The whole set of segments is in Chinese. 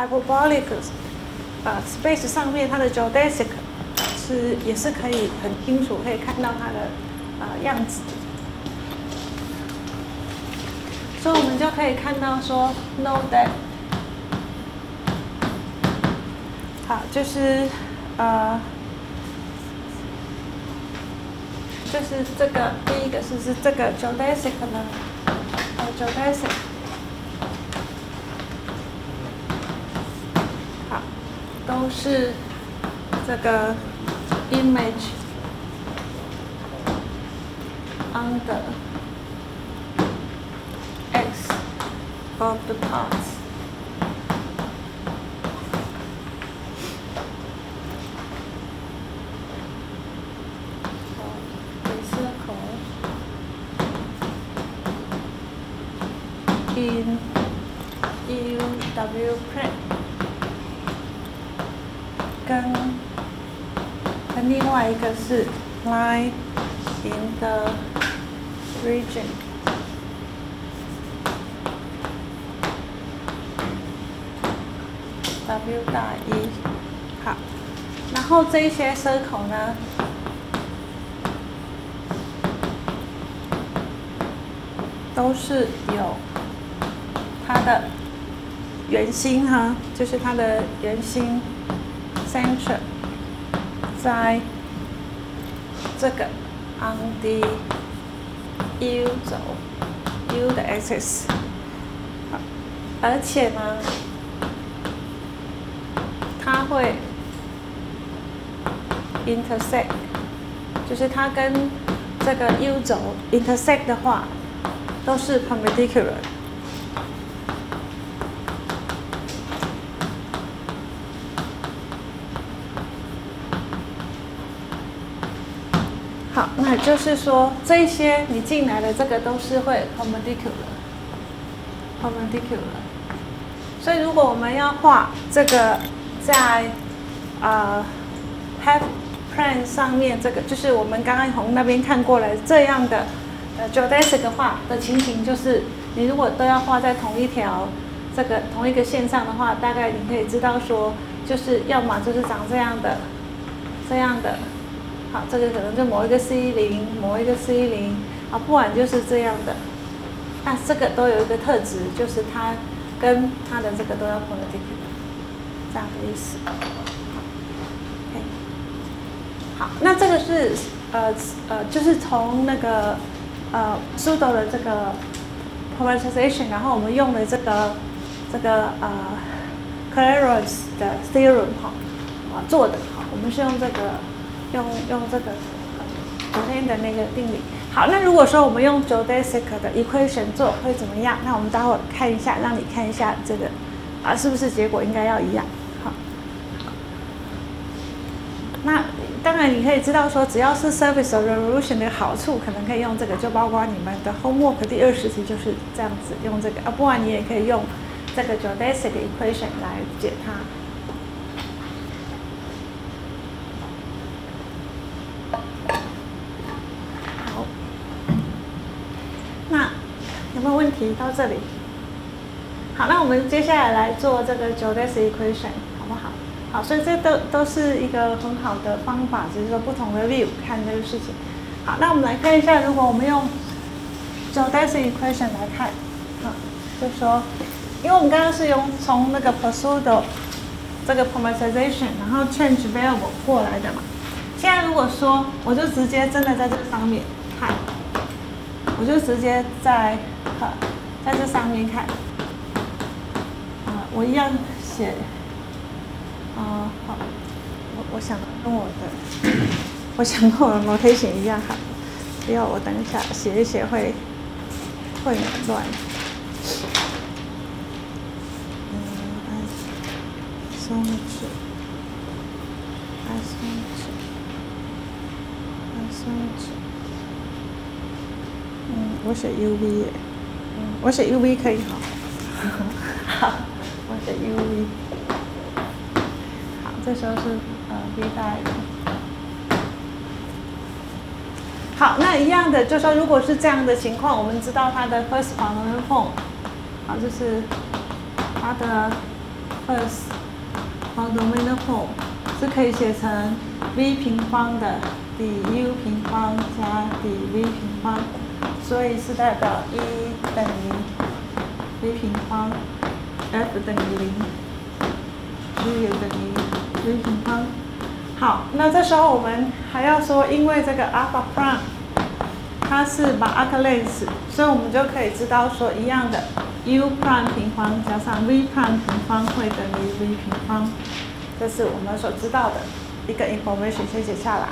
hyperbolic 呃 space 上面它的 geodesic 是也是可以很清楚可以看到它的呃样子，所以我们就可以看到说 know that 好就是呃。就是这个第一个是是这个 geodesic 呢，呃 geodesic，都是这个 image under x of the parts。in UW print 一个是 line in the region W 大一好，然后这些 circle 呢，都是有。它的圆心哈，就是它的圆心 center 在这个 on the U 轴 U 的 axis，而且呢，它会 intersect，就是它跟这个 U 轴 intersect 的话，都是 perpendicular。那就是说，这些你进来的这个都是会 perpendicular，perpendicular。所以如果我们要画这个在呃 half plane 上面，这个就是我们刚刚从那边看过来这样的呃 geodesic 的画的情形，就是你如果都要画在同一条这个同一个线上的话，大概你可以知道说，就是要么就是长这样的，这样的。好，这个可能就某一个 C 零，某一个 C 零，啊，不管就是这样的，那这个都有一个特质，就是它跟它的这个都要 perpendicular，这样的意思。好，那这个是呃呃，就是从那个呃 pseudo 的这个 polarization，然后我们用的这个这个呃 Clairaut's 的 theorem 哈啊做的，好，我们是用这个。用用这个昨天的那个定理。好，那如果说我们用 geodesic 的 equation 做会怎么样？那我们待会看一下，让你看一下这个啊，是不是结果应该要一样？好。那当然你可以知道说，只要是 surface resolution 的好处，可能可以用这个，就包括你们的 homework 第二十题就是这样子用这个啊，不然你也可以用这个 geodesic equation 来解它。有没有问题到这里？好，那我们接下来来做这个 j o d e s equation，好不好？好，所以这都都是一个很好的方法，只是说不同的 view 看这个事情。好，那我们来看一下，如果我们用 j o d e s equation 来看，好，就说，因为我们刚刚是用从那个 pseudo 这个 parameterization，然后 change variable 过来的嘛。现在如果说我就直接真的在这个上面看，我就直接在在这上面看，啊，我一样写，啊，好，我我想跟我的，我想跟我的 notation 一样好，不要我等一下写一写会会乱。嗯，as so much, as so much, as so much，嗯，我写 UV。我写 UV 可以哈，好，我写 UV，好，这时候是呃 V 大于，好，那一样的，就说如果是这样的情况，我们知道它的 first polynomial form，好，就是它的 first polynomial 是可以写成 v 平方的 du 平方加 dv 平方，所以是代表一等于 v 平方，f 等于零，u 也等于 v 平方。好，那这时候我们还要说，因为这个 alpha prime 它是把 arc length，所以我们就可以知道说一样的 u prime 平方加上 v prime 平方会等于 v 平方，这是我们所知道的一个 information，先写下来。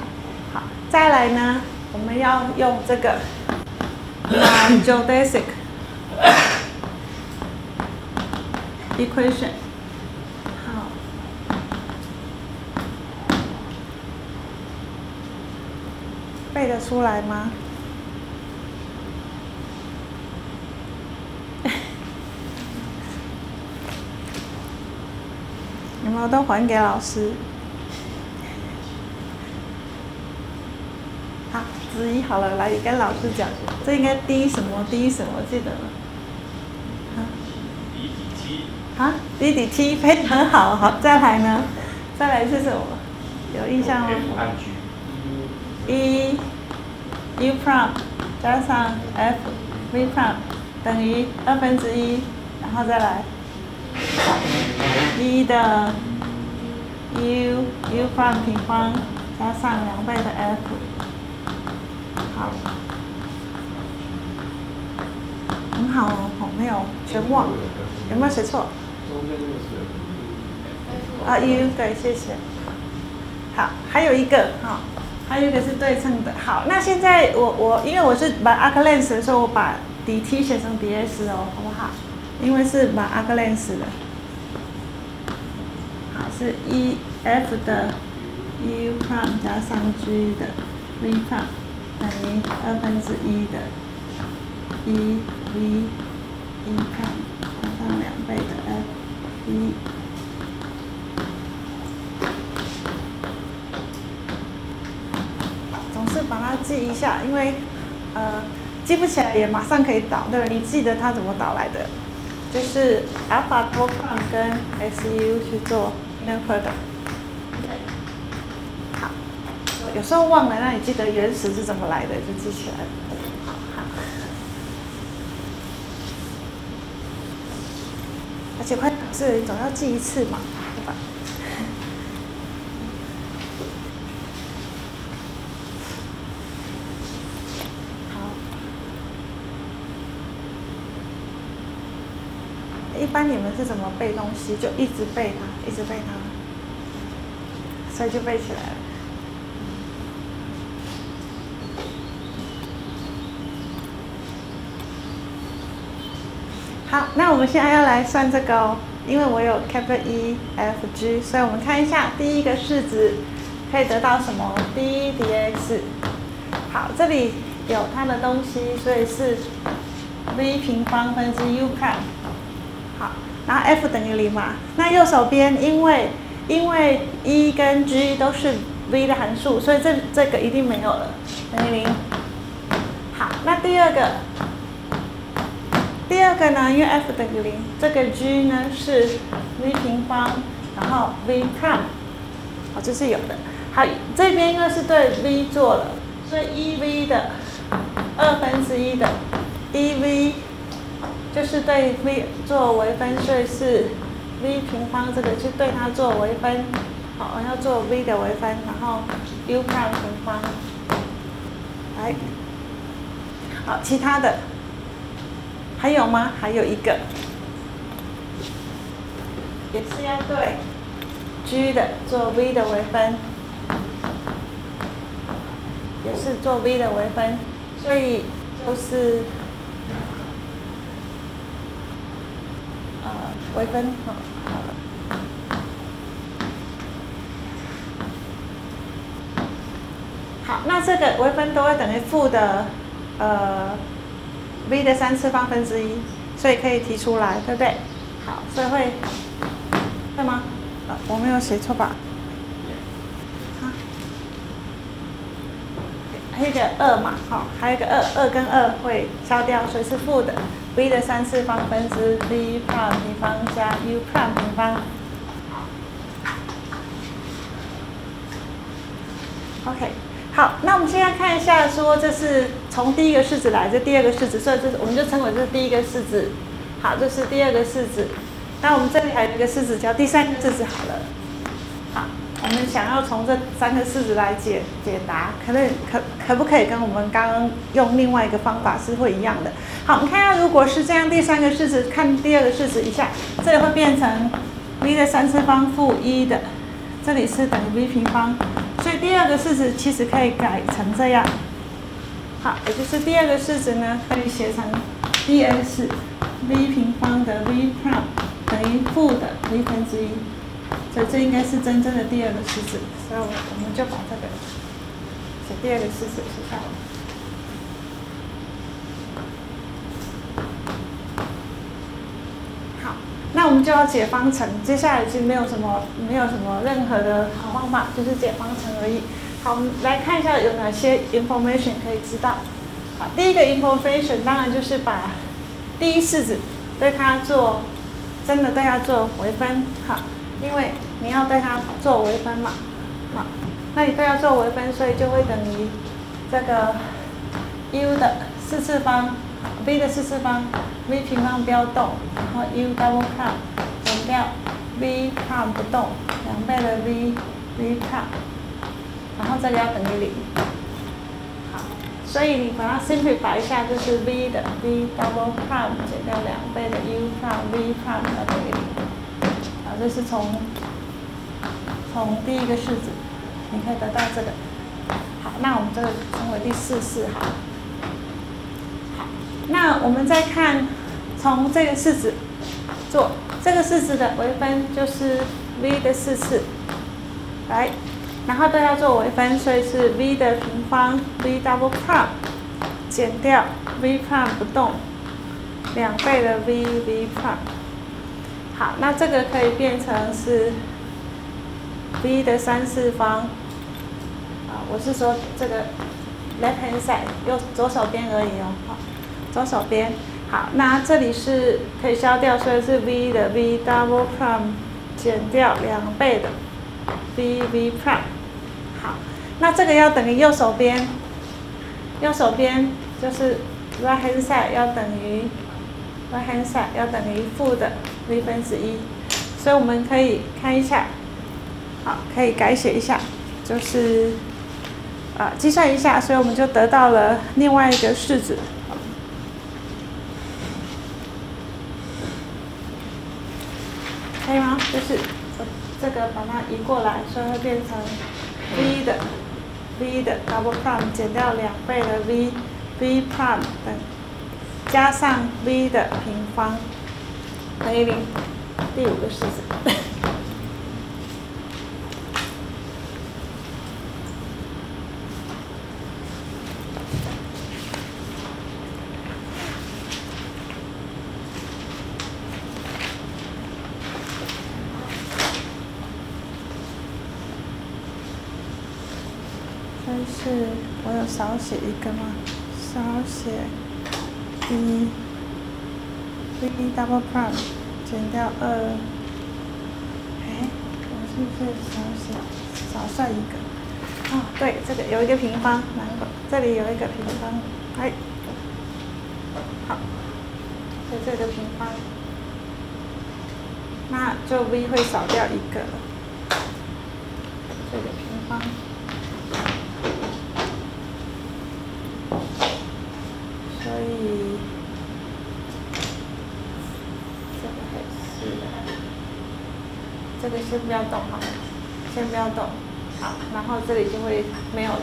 好，再来呢，我们要用这个 geodesic equation。好，背得出来吗？有没有都还给老师？好，子怡好了，来跟老师讲，这应该低什么低什么记得吗？啊？底底七。非常好，好，再来呢？再来是什么？有印象吗。一 u prime 加上 f v prime 等于二分之一，然后再来一的 u u prime 平方加上两倍的 f，好，很好哦，我没有全忘，有没有写错？啊，U 对，谢谢。好，还有一个哈、还有一个是对称的。好，那现在我我因为我是把 arc length 的时候，我把 dt 写成 ds 哦，好不好？因为是把 arc length 的。好，是 e f 的 u prime 加上 g 的 v prime 等于二分之一的 e v 一杠加上两倍的 f v 总是把它记一下，因为呃记不起来也马上可以导，对？你记得它怎么导来的？就是 alpha p r o g r a m 跟 SU 去做 inner product。好，有时候忘了，那你记得原始是怎么来的，就记起来了。而且快考试，你总要记一次嘛，对吧？好。一般你们是怎么背东西？就一直背它，一直背它，所以就背起来了。好，那我们现在要来算这个哦，因为我有 capital E F G，所以我们看一下第一个式子可以得到什么 d dx。好，这里有它的东西，所以是 v 平方分之 u prime。好，然后 f 等于零嘛，那右手边因为因为 e 跟 g 都是 v 的函数，所以这这个一定没有了，等于零。好，那第二个。第二个呢，因为 f 等于零，这个 g 呢是 v 平方，然后 v prime，好，这是有的。好，这边应该是对 v 做了，所以 e v 的二分之一的 e v 就是对 v 做微分，所以是 v 平方这个就对它做微分，好，我要做 v 的微分，然后 u prime 平方，来，好，其他的。还有吗？还有一个，也是要对 g 的做 v 的微分，也是做 v 的微分，所以就是呃微分好，好了。好，那这个微分都会等于负的呃。v 的三次方分之一，所以可以提出来，对不对？好，所以会会吗？我没有写错吧？好，还有一个二嘛，好，还有一个二，二跟二会消掉，所以是负的 v 的三次方分之 v prime 平方加 u prime 平方。OK，好，那我们现在看一下，说这是。从第一个式子来，这第二个式子，所以这是我们就称为这是第一个式子。好，这是第二个式子。那我们这里还有一个式子叫第三个式子，好了。好，我们想要从这三个式子来解解答，可能可可不可以跟我们刚刚用另外一个方法是会一样的？好，我们看一下，如果是这样，第三个式子看第二个式子一下，这里会变成 v 的三次方负一的，这里是等于 v 平方，所以第二个式子其实可以改成这样。好，也就是第二个式子呢，可以写成 dx v 平方的 v prime。等于负的 v 分之一，所以这应该是真正的第二个式子，所以我我们就把这个写第二个式子写下来。好，那我们就要解方程，接下来已经没有什么没有什么任何的好方法，就是解方程而已。我们来看一下有哪些 information 可以知道。好，第一个 information 当然就是把第一式子对它做。真的对它做微分，好，因为你要对它做微分嘛，好，那你对它做微分，所以就会等于这个 u 的四次方，v 的四次方，v 平方不要动，然后 u double prime 减掉 v prime 不动，两倍的 v v prime，然后这个要等于零。好所以你把它 simplify 一下，就是 v 的 v double prime 减掉两倍的 u prime v prime 要等于零。好，这是从从第一个式子，你可以得到这个。好，那我们这个称为第四式哈。好，那我们再看从这个式子做这个式子的微分，就是 v 的四次，来。然后都要做微分，所以是 v 的平方 v double prime 减掉 v prime 不动两倍的 v v prime。好，那这个可以变成是 v 的三次方。啊，我是说这个 left hand side 右左手边而已哦。好，左手边。好，那这里是可以消掉，所以是 v 的 v double prime 减掉两倍的 v v prime。那这个要等于右手边，右手边就是 right hand side 要等于 right hand side 要等于负的 v 分之一，所以我们可以看一下，好，可以改写一下，就是啊计算一下，所以我们就得到了另外一个式子，可以吗？就是这个把它移过来，所以会变成 v 的。V 的 double prime 减掉两倍的 v v prime 等加上 v 的平方等于零，第五个式子。是我有少写一个吗？少写一 v double prime 减掉二，哎，我是不是少写少算一个？哦，对，这个有一个平方，难怪这里有一个平方，哎，好，就这个平方，那就 v 会少掉一个，这个平方。所以这个还是这个先不要动哈，先不要动，好，然后这里就会没有了，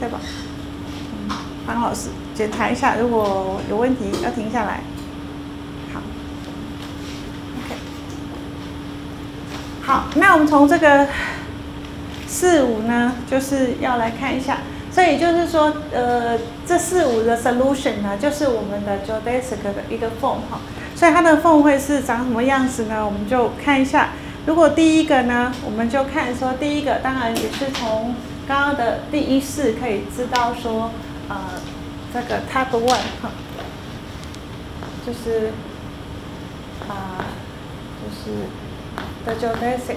对吧？嗯，方老师检查一下，如果有问题要停下来。好，OK，好，那我们从这个四五呢，就是要来看一下。所以就是说，呃，这四五的 solution 呢，就是我们的 geodesic 的一个 form 哈。所以它的 form 会是长什么样子呢？我们就看一下。如果第一个呢，我们就看说第一个，当然也是从刚刚的第一式可以知道说，呃，这个 type one 哈，就是啊，就是 the geodesic。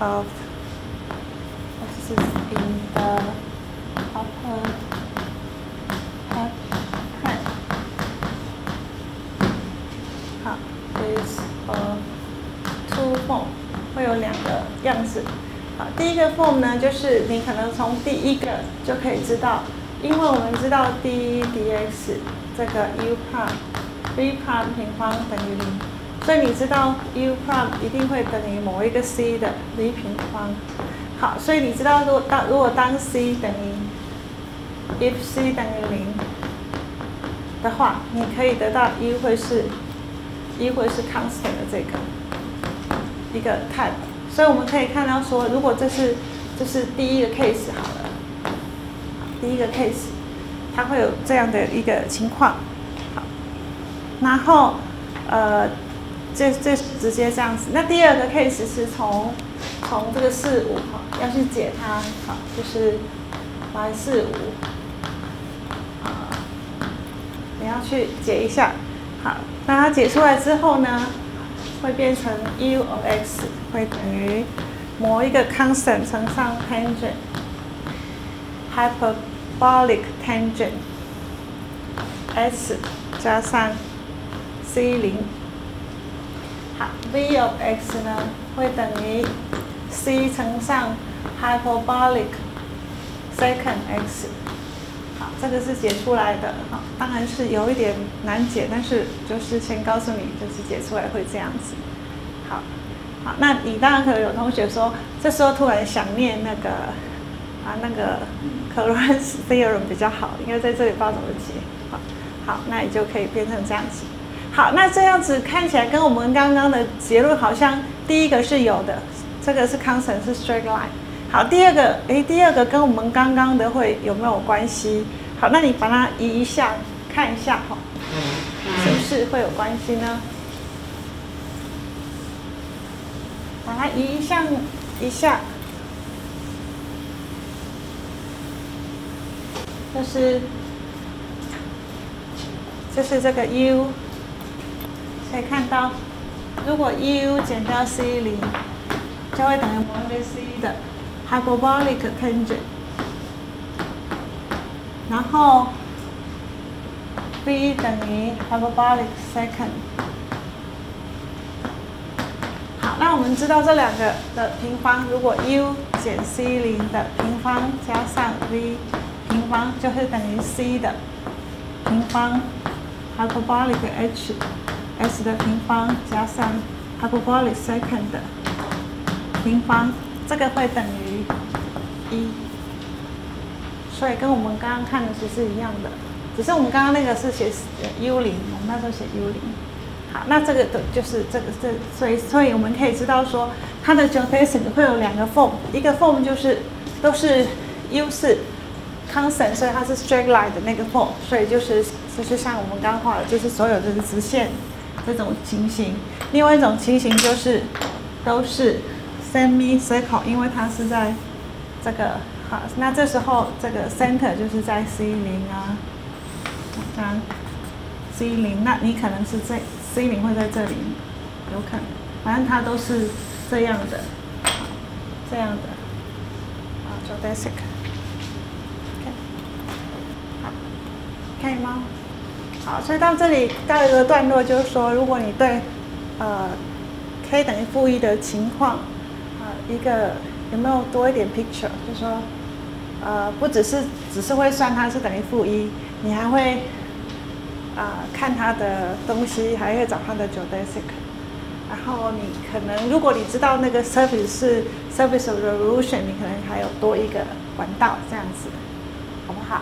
Of this is in the upper half plane. 好，is a two form 会有两个样子。好，第一个 form 呢，就是你可能从第一个就可以知道，因为我们知道 d dx 这个 u prime v prime 平方等于零，所以你知道 u prime 一定会等于某一个 c 的 v 平方。好，所以你知道，如果当如果当 c 等于 if c 等于零的话，你可以得到 u 会是 u 会是 constant 的这个一个 type。所以我们可以看到说，如果这是这是第一个 case 好了，第一个 case 它会有这样的一个情况。好，然后呃，这这直接这样子。那第二个 case 是从从这个四五哈，要去解它，好，就是来四五，啊，你要去解一下，好，那它解出来之后呢，会变成 u of x 会等于某一个 constant 乘上 tangent hyperbolic tangent s 加上 c 零，，v of x 呢会等于 c 乘上 hyperbolic second x，好，这个是解出来的，好，当然是有一点难解，但是就是先告诉你，就是解出来会这样子，好，好，那你当然可能有同学说，这时候突然想念那个啊那个 Lorentz theorem 比较好，因为在这里不知道怎么解，好，好，那你就可以变成这样子，好，那这样子看起来跟我们刚刚的结论好像第一个是有的。这个是 constant 是 straight line，好，第二个，诶，第二个跟我们刚刚的会有没有关系？好，那你把它移一下，看一下哈，是不是会有关系呢？把它移一下一下，就是就是这个 u，可以看到，如果 u 减掉 c 零。就会等于某一个 c 的 hyperbolic tangent，然后 v 等于 hyperbolic second。好，那我们知道这两个的平方，如果 u 减 c 零的平方加上 v 平方，就会等于 c 的平方 hyperbolic h s 的平方加上 hyperbolic second 的。平方，这个会等于一，所以跟我们刚刚看的其实一样的，只是我们刚刚那个是写 u 零，我们那时候写 u 零。好，那这个的就是这个这，所以所以我们可以知道说，它的 geodesic 会有两个 form，一个 form 就是都是 u 四 constant，所以它是 straight line 的那个 form，所以就是就是像我们刚刚画的，就是所有的直线这种情形。另外一种情形就是都是。Semi-circle，因为它是在这个好，那这时候这个 center 就是在 C 零啊，像 C 零，那你可能是在 C 零会在这里，有可能，反正它都是这样的，这样的，啊，geodesic，OK，好，可以吗？好，所以到这里到一个段落，就是说，如果你对呃 k 等于负一的情况。呃一个有没有多一点 picture？就说，呃，不只是只是会算它是等于负一，你还会啊看它的东西，还会找它的 geodesic。然后你可能如果你知道那个 surface 是 surface of revolution，你可能还有多一个管道这样子，好不好？